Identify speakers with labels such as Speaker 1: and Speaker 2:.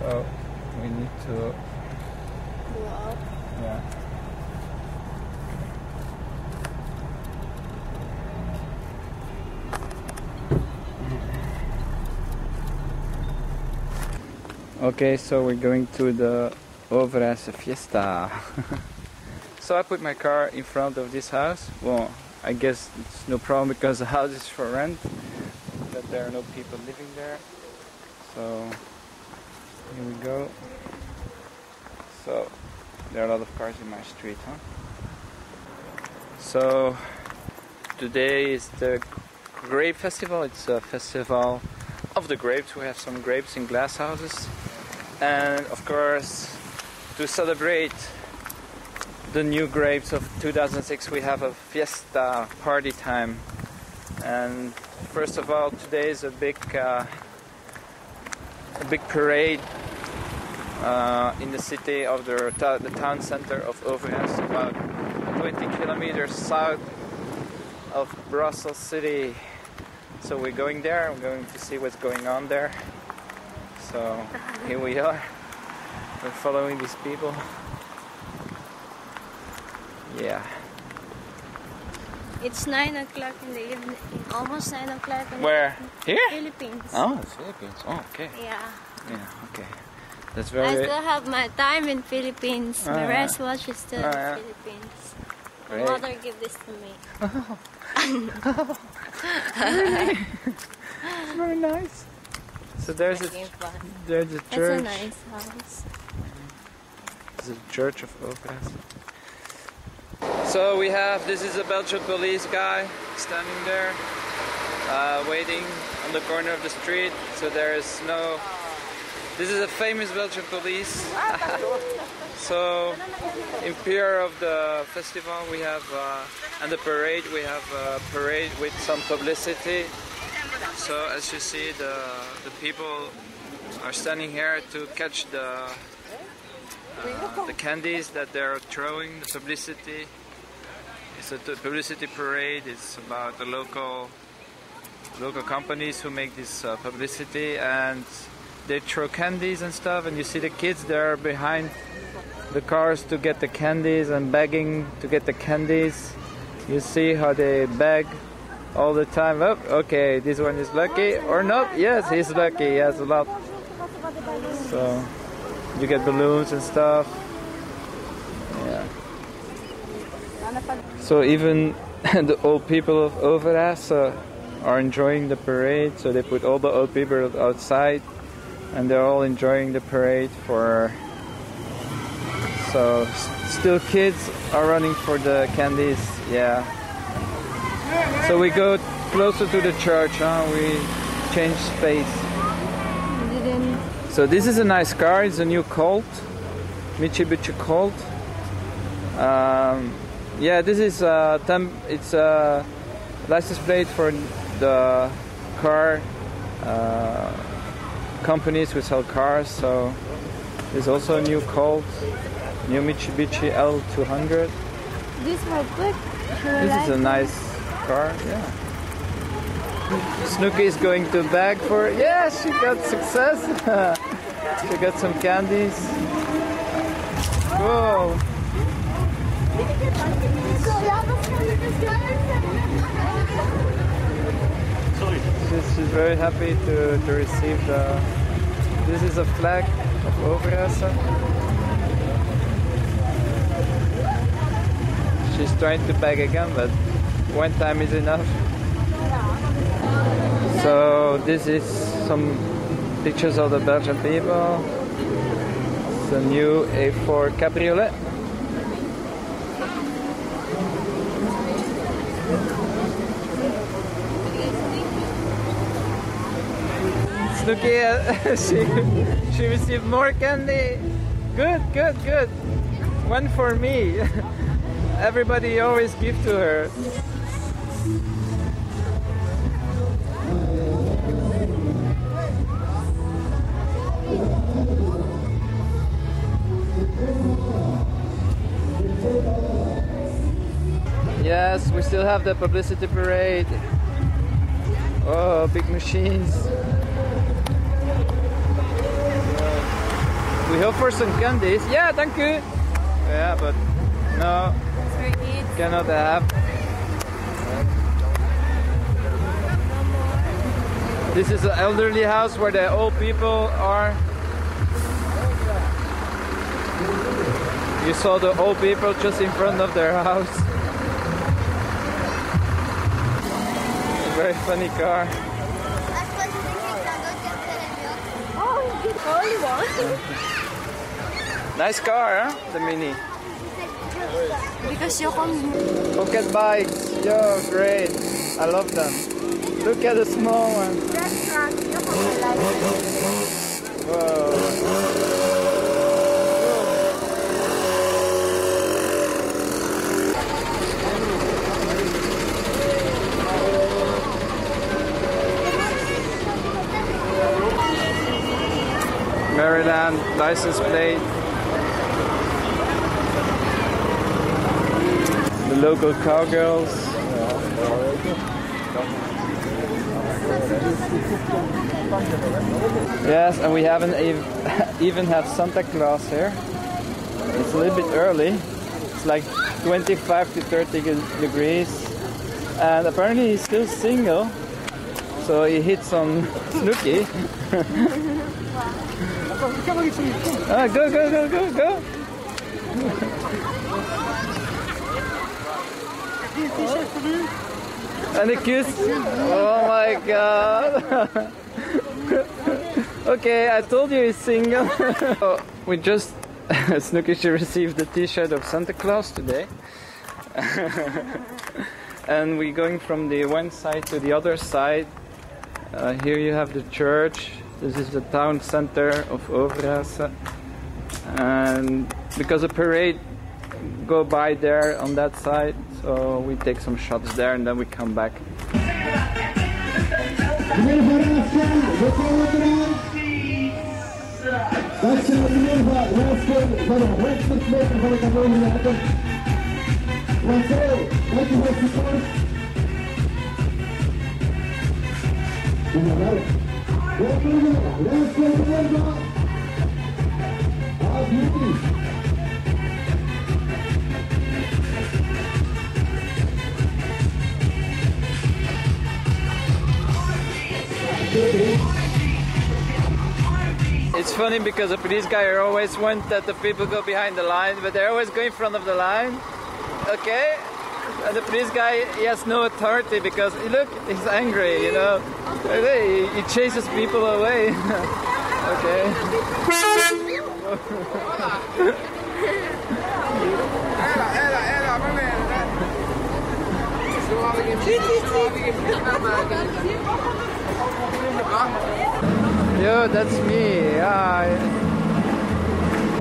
Speaker 1: So we need to,
Speaker 2: Go up.
Speaker 1: yeah. Okay, so we're going to the Ovras Fiesta. so I put my car in front of this house. Well, I guess it's no problem because the house is for rent, that there are no people living there. So here we go. So there are a lot of cars in my street, huh? So today is the Grape Festival. It's a festival of the grapes. We have some grapes in glass houses, and of course, to celebrate the new grapes of 2006, we have a fiesta party time. And first of all, today is a big, uh, a big parade uh, in the city of the, the town center of Overijse, about 20 kilometers south of Brussels city. So we're going there. We're going to see what's going on there. So here we are. We're following these people. Yeah.
Speaker 2: It's 9 o'clock in the evening. Almost 9 o'clock in
Speaker 1: Where?
Speaker 2: the
Speaker 1: Here?
Speaker 2: Philippines.
Speaker 1: Oh, Philippines. Oh, okay.
Speaker 2: Yeah.
Speaker 1: Yeah, okay. That's
Speaker 2: I still have my time in Philippines.
Speaker 1: Ah,
Speaker 2: My wristwatch is still
Speaker 1: Ah,
Speaker 2: in
Speaker 1: yeah.
Speaker 2: Philippines. My mother gave this to me.
Speaker 1: It's very nice. So there's a there's a church.
Speaker 2: It's a nice house.
Speaker 1: It's a church of Ovras. So we have this is a Belgian police guy standing there, uh, waiting on the corner of the street. So there is no. This is a famous Belgian police. so in fear of the festival, we have uh, and the parade. We have a parade with some publicity. So as you see, the the people are standing here to catch the uh, the candies that they're throwing, the publicity. It's a publicity parade. It's about the local local companies who make this uh, publicity, and they throw candies and stuff. And you see the kids there behind the cars to get the candies and begging to get the candies. You see how they beg all the time. Oh, okay, this one is lucky or not? Yes, he's lucky. He has a lot. So you get balloons and stuff. Yeah. So even the old people of Overas are enjoying the parade. So they put all the old people outside, and they're all enjoying the parade for. So still kids are running for the candies. Yeah. So we go closer to the church. Huh? We change space. So this is a nice car. It's a new Colt, Mitsubishi Colt. Um, yeah, this is uh, tem- it's a license plate for the car uh, companies who sell cars. So there's also a new Colt, new Mitsubishi L200.
Speaker 2: This.
Speaker 1: This is a nice car. Yeah. Snooki is going to bag for. Yeah, she got success. she got some candies. Cool. Very happy to, to receive the. This is a flag of Overijse. She's trying to bag again, but one time is enough. So this is some pictures of the Belgian people. It's a new A4 cabriolet. Uh, she, she received more candy. Good, good, good. One for me. Everybody always give to her. Yes, we still have the publicity parade. Oh, big machines. Go for some candies. Yeah, thank you. Yeah, but no,
Speaker 2: It's for kids.
Speaker 1: cannot have. This is an elderly house where the old people are. You saw the old people just in front of their house. Very funny car.
Speaker 2: Oh, you only one.
Speaker 1: Nice car, huh? The Mini.
Speaker 2: Because you come
Speaker 1: Pocket bikes. Yo, great. I love them. Look at the small one. Whoa. Maryland license plate. The local cowgirls. Yes, and we haven't ev- even have Santa Claus here. It's a little bit early. It's like 25 to 30 degrees. And apparently he's still single. So he hits on Snooky. ah, go, go, go, go, go. And a kiss. Oh my god. okay, I told you he's single. We just Snooky she received the t-shirt of Santa Claus today. and we're going from the one side to the other side. Uh, here you have the church. This is the town center of Overijse. And because a parade go by there on that side, so we take some shots there and then we come back.
Speaker 3: Meneer Van Raafstel, we komen eraan. Dat zijn de meneer Van Raafstel van de 100 meter van de kanonenjager. Marcel, dank u voor het support. Jawel. Welkom,
Speaker 1: It's funny because the police guy always want that the people go behind the line, but they're always going in front of the line. Okay? And the police guy, he has no authority because, look, he's angry, you know. Uh, he, he chases people away. okay. Yo, that's me. Yeah.